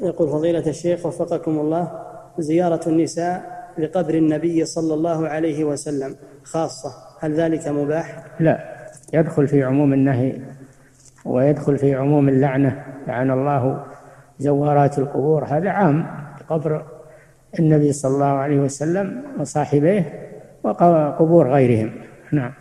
يقول فضيلة الشيخ وفقكم الله زيارة النساء لقبر النبي صلى الله عليه وسلم خاصة هل ذلك مباح؟ لا يدخل في عموم النهي ويدخل في عموم اللعنة لعن الله زوارات القبور هذا عام. قبر النبي صلى الله عليه وسلم وصاحبيه وقبور غيرهم. نعم.